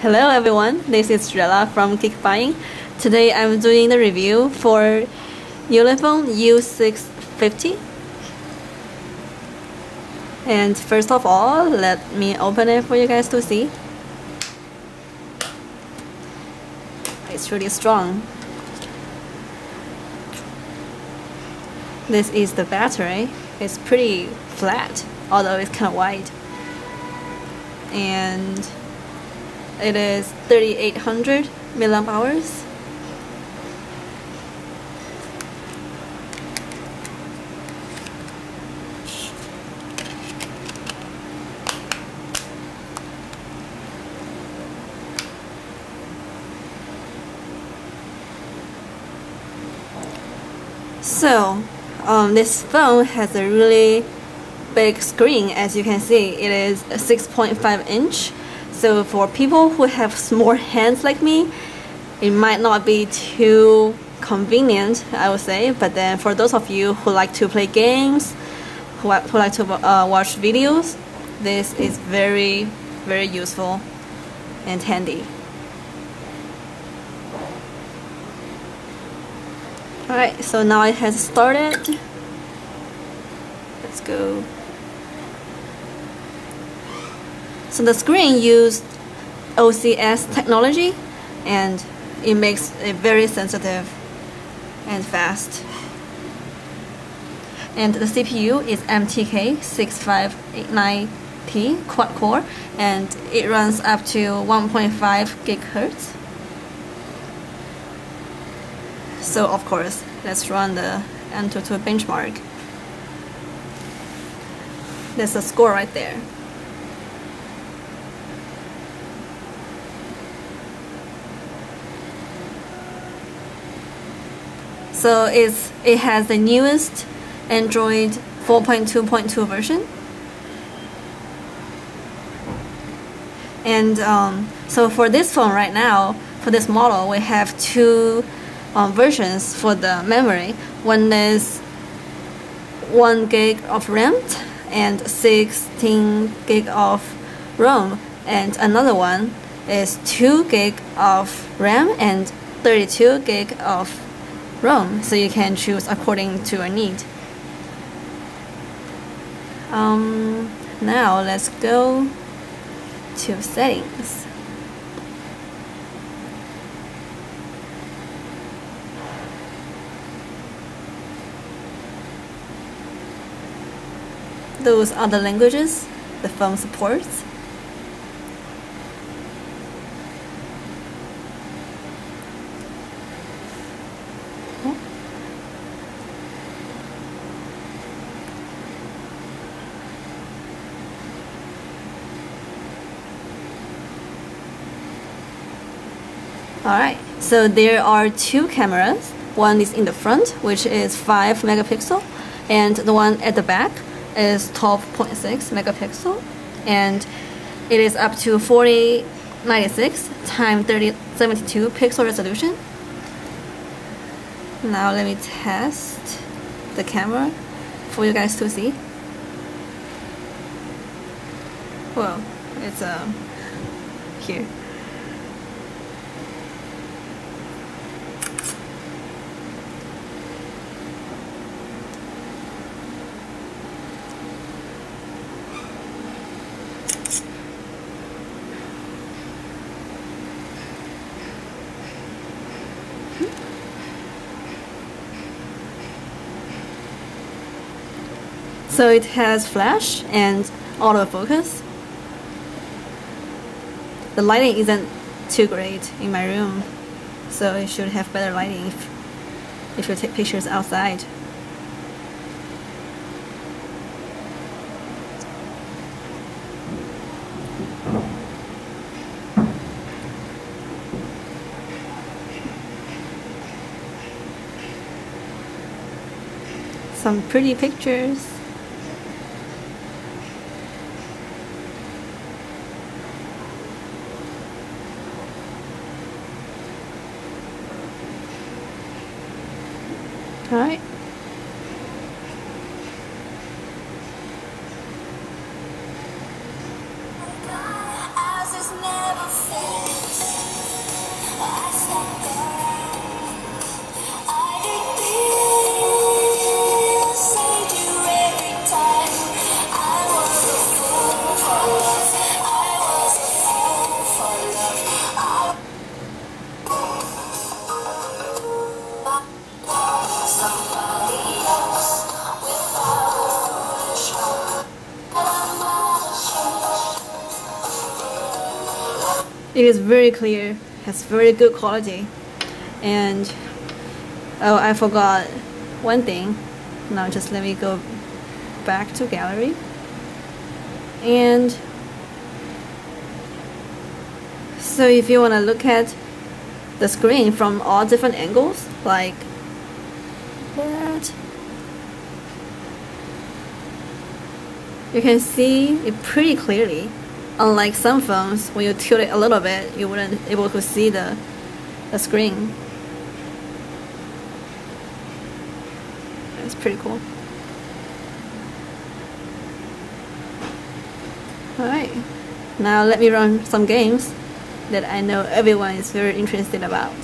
Hello everyone, this is Drella from Geekbuying. Today I'm doing the review for Ulefone U650. And first of all, let me open it for you guys to see. It's really strong. This is the battery. It's pretty flat, although it's kind of wide. And it is 3800 milliamp hours. So, um, this phone has a really big screen as you can see. It is 6.5 inch so for people who have small hands like me, it might not be too convenient, I would say. But then for those of you who like to play games, who, who like to uh, watch videos, this is very, very useful and handy. Alright, so now it has started. Let's go So the screen used OGS technology and it makes it very sensitive and fast. And the CPU is MTK 6589T quad core and it runs up to 1.5 gigahertz. So of course, let's run the Antutu benchmark. There's a score right there. So it's, it has the newest Android 4.2.2 version. And um, so for this phone right now, for this model, we have two um, versions for the memory. One is 1 gig of RAM and 16 gig of ROM. And another one is 2 gig of RAM and 32 gig of ROM, so you can choose according to your need. Um, now let's go to settings. Those are the languages the phone supports. Alright, so there are two cameras. One is in the front, which is 5 megapixel, and the one at the back is 12.6 megapixel, and it is up to 4096 times 3072 pixel resolution. Now let me test the camera for you guys to see. Well, it's uh, here. So it has flash and autofocus. The lighting isn't too great in my room, so it should have better lighting if, if you take pictures outside. Some pretty pictures. Alright. It is very clear, has very good quality. And oh, I forgot one thing. Now just let me go back to gallery. And so if you want to look at the screen from all different angles, like that, you can see it pretty clearly. Unlike some phones, when you tilt it a little bit, you wouldn't be able to see the, the screen. It's pretty cool. Alright, now let me run some games that I know everyone is very interested about.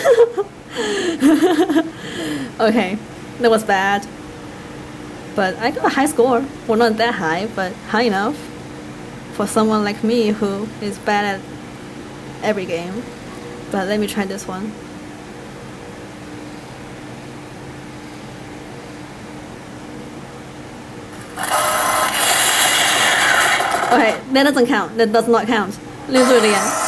okay, that was bad. But I got a high score. Well, not that high, but high enough for someone like me who is bad at every game. But let me try this one. Okay, that doesn't count. That does not count. Do it again.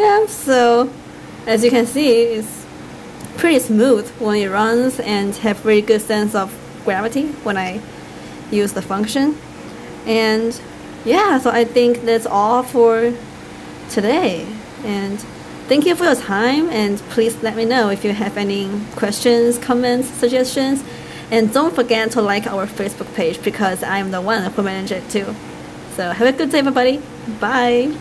Yeah, so as you can see, it's pretty smooth when it runs and have very good sense of gravity when I use the function. And yeah, so I think that's all for today. And thank you for your time and please let me know if you have any questions, comments, suggestions. And don't forget to like our Facebook page because I'm the one who manages it too. So have a good day everybody. Bye.